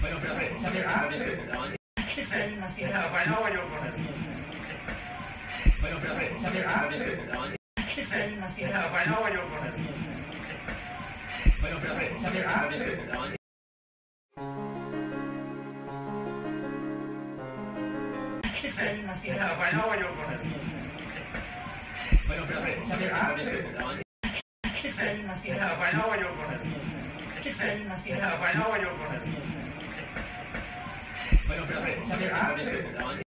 Bueno, pero precisamente por eso, Bueno, pero precisamente Bueno, pero precisamente por eso, Bueno, pero bueno, pero